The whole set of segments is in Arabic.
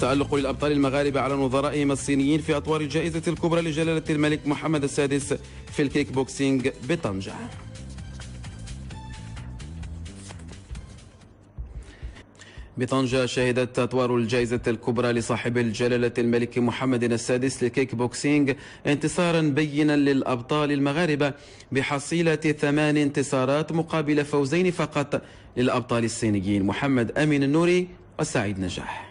تألق للأبطال المغاربة على نظرائهم الصينيين في أطوار الجائزة الكبرى لجلالة الملك محمد السادس في الكيك بوكسينج بطنجة. بطنجة شهدت أطوار الجائزة الكبرى لصاحب الجلالة الملك محمد السادس لكيك بوكسينج انتصارا بينا للأبطال المغاربة بحصيلة ثمان انتصارات مقابل فوزين فقط للأبطال الصينيين محمد أمين النوري وسعيد نجاح.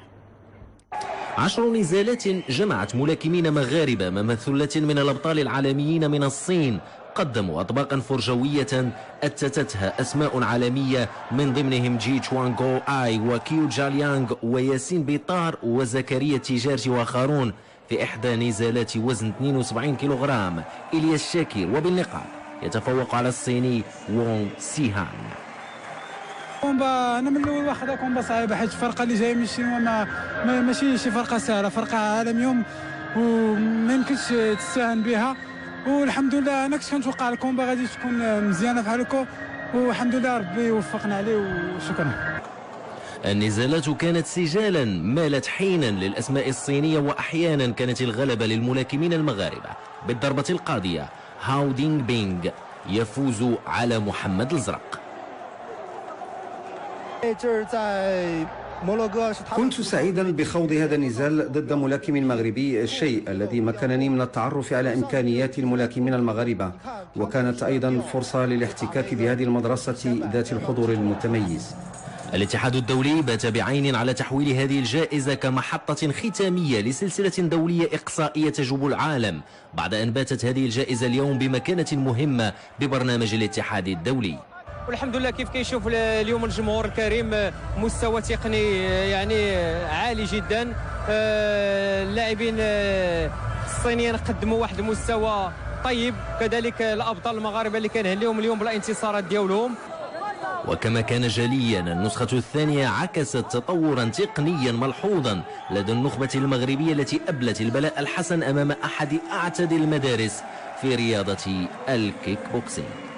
عشر نزالات جمعت ملاكمين مغاربة أمام ثلة من الأبطال العالميين من الصين قدموا أطباقا فرجوية أثثتها أسماء عالمية من ضمنهم جي تشوانغو آي وكيو جاليانغ وياسين بيطار وزكريا تيجارجي وآخرون في إحدى نزالات وزن 72 كيلوغرام إلياس شاكر وبالنقاط يتفوق على الصيني وونغ سيهان. combat أنا من الأول واخدها combat صعيبة حيت الفرقه اللي جاية من الشينوا ما, ما ماشي شي فرقة سهلة فرقة عالميه وما يمكنش تستهان بها. والحمد لله أنا كنت كنتوقع ال combat غادي تكون مزيانة بحال هكا والحمد لله ربي يوفقنا عليه وشكرا. النزالات كانت سجالا مالت حينا للأسماء الصينية وأحيانا كانت الغلبة للملاكمين المغاربة. بالضربة القاضية هاو دينغ بينغ يفوز على محمد الزرق. كنت سعيدا بخوض هذا النزال ضد ملاكم مغربي الشيء الذي مكنني من التعرف على إمكانيات الملاكمين المغاربة. وكانت أيضا فرصة للاحتكاك بهذه المدرسة ذات الحضور المتميز. الاتحاد الدولي بات بعين على تحويل هذه الجائزة كمحطة ختامية لسلسلة دولية إقصائية تجوب العالم بعد أن باتت هذه الجائزة اليوم بمكانة مهمة ببرنامج الاتحاد الدولي. والحمد لله كيف كيشوف اليوم الجمهور الكريم مستوى تقني يعني عالي جدا. آه، اللاعبين آه، الصينيين قدموا واحد المستوى طيب. كذلك الأبطال المغاربة اللي كنهنيهم اليوم بالانتصارات ديالهم. وكما كان جليا النسخة الثانية عكست تطورا تقنيا ملحوظا لدى النخبة المغربية التي أبلت البلاء الحسن أمام أحد أعتى المدارس في رياضة الكيك بوكسينج